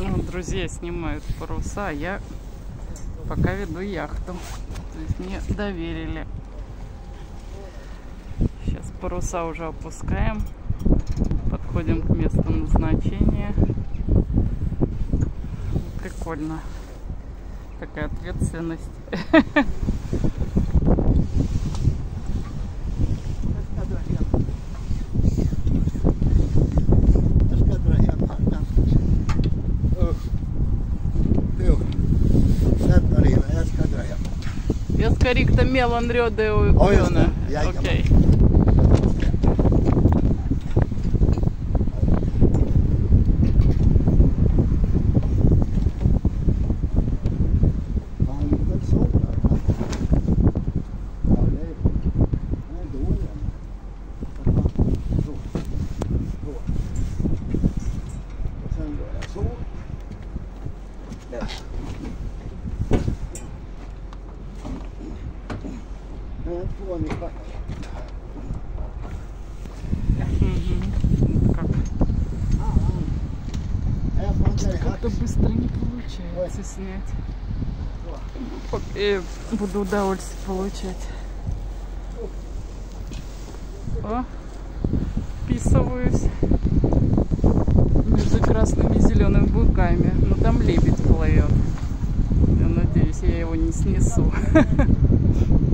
Ну, друзья снимают паруса, а я пока веду яхту. То есть мне доверили. Сейчас паруса уже опускаем. Подходим к месту назначения. Прикольно. Такая ответственность. Jag ska rikta mellan röda och Ja, just det. gröna. Jajamän. Okej. Мгм. Как? Как-то быстро не получается снять. И буду удовольствие получать. О, вписываюсь между красными и зелеными буйками. Но там лебедь плывет. Я надеюсь, я его не снесу.